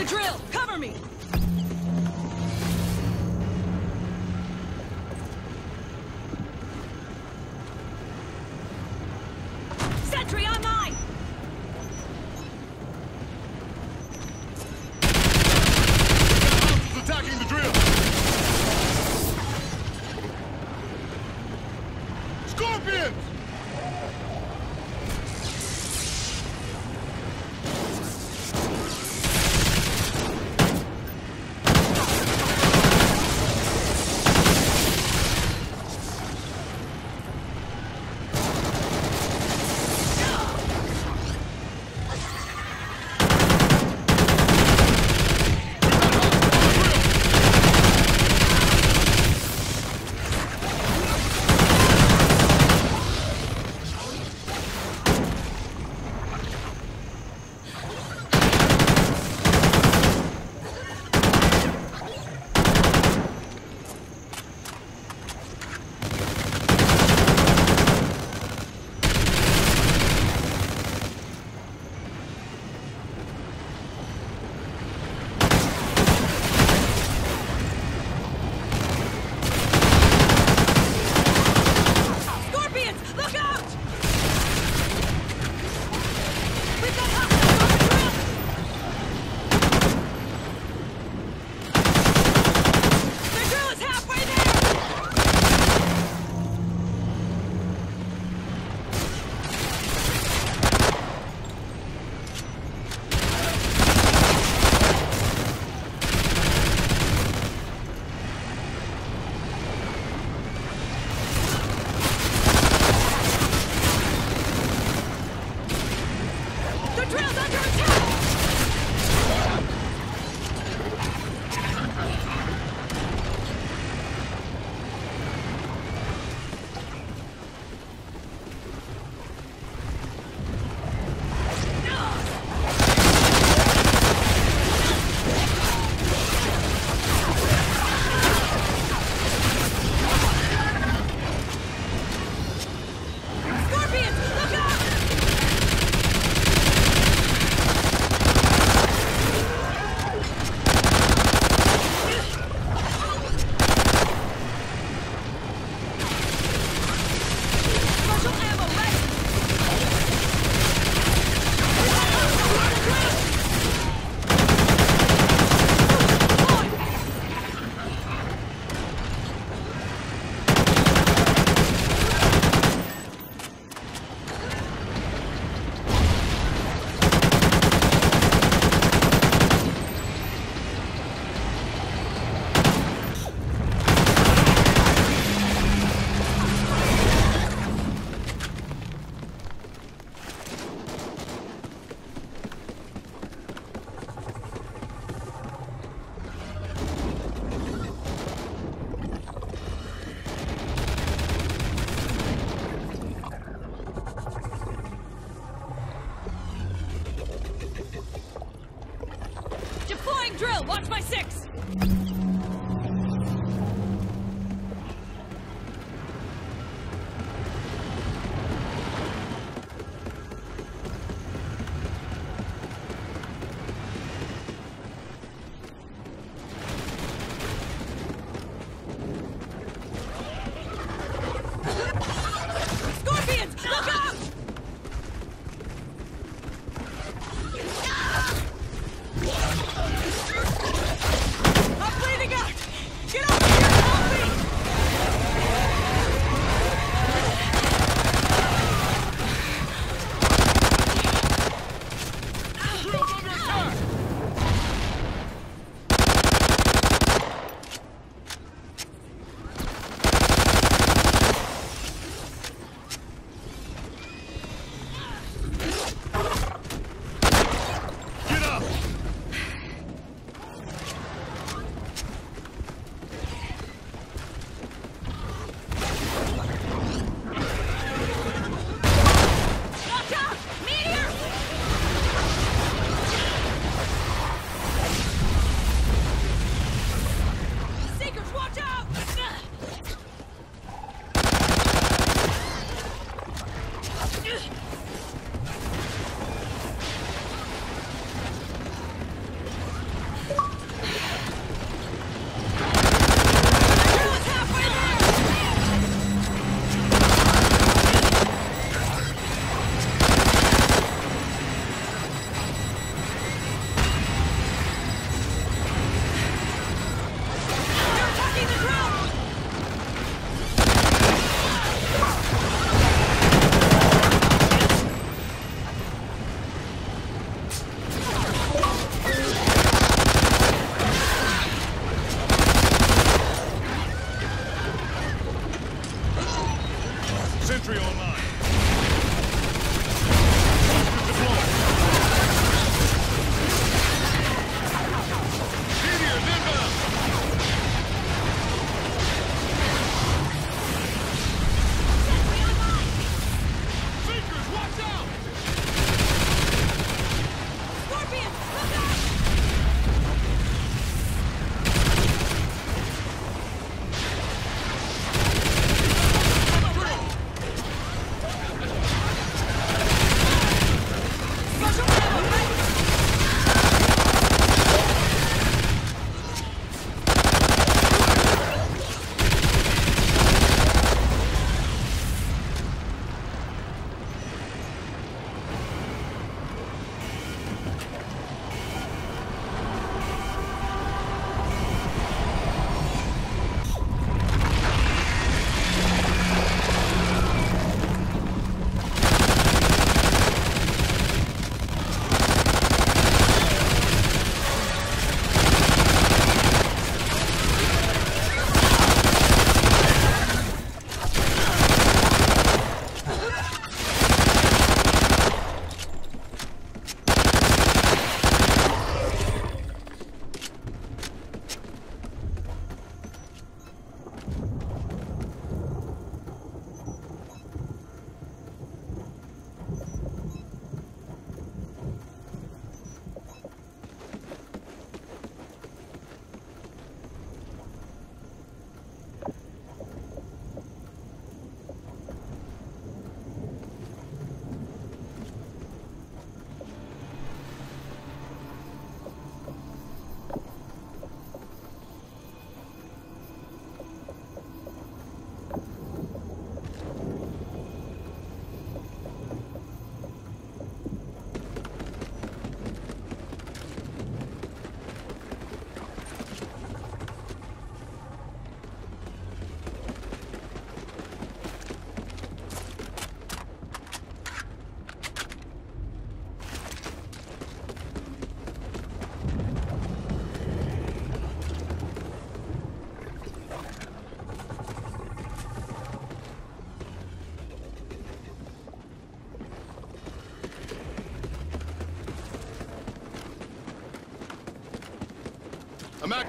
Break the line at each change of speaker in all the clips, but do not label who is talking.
the drill! Cover me!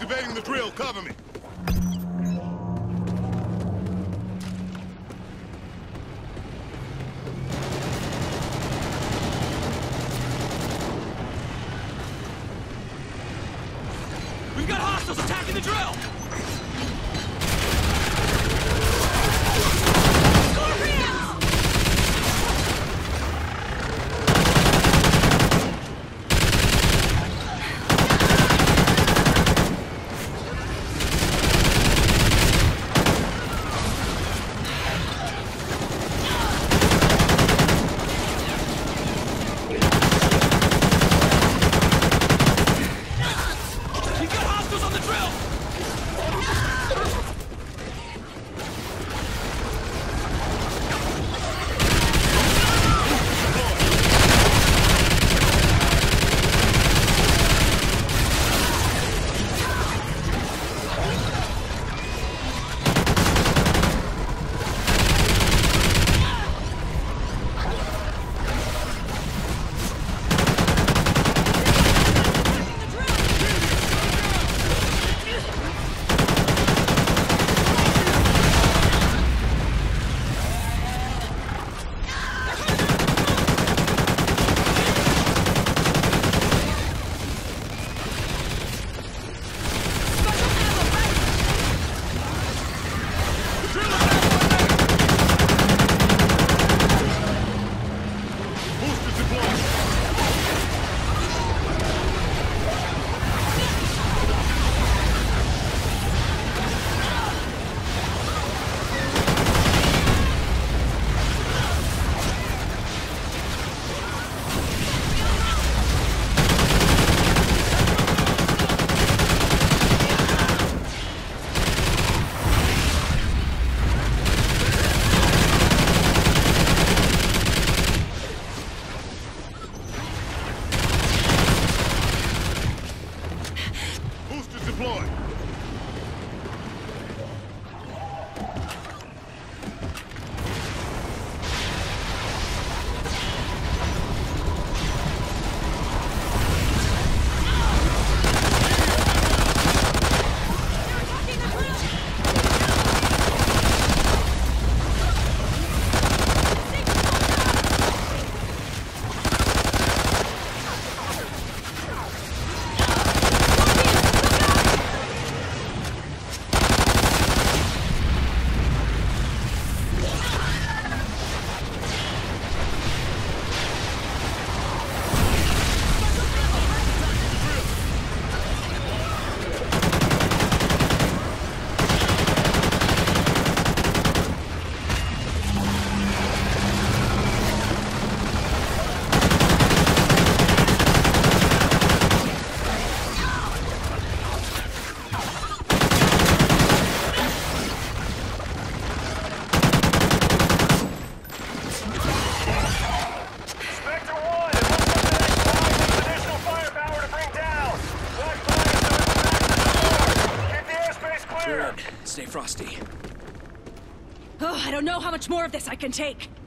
Activating the drill, cover me.
We've got hostiles attacking the drill!
more of this I can take.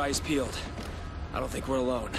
Eyes peeled. I don't think we're alone.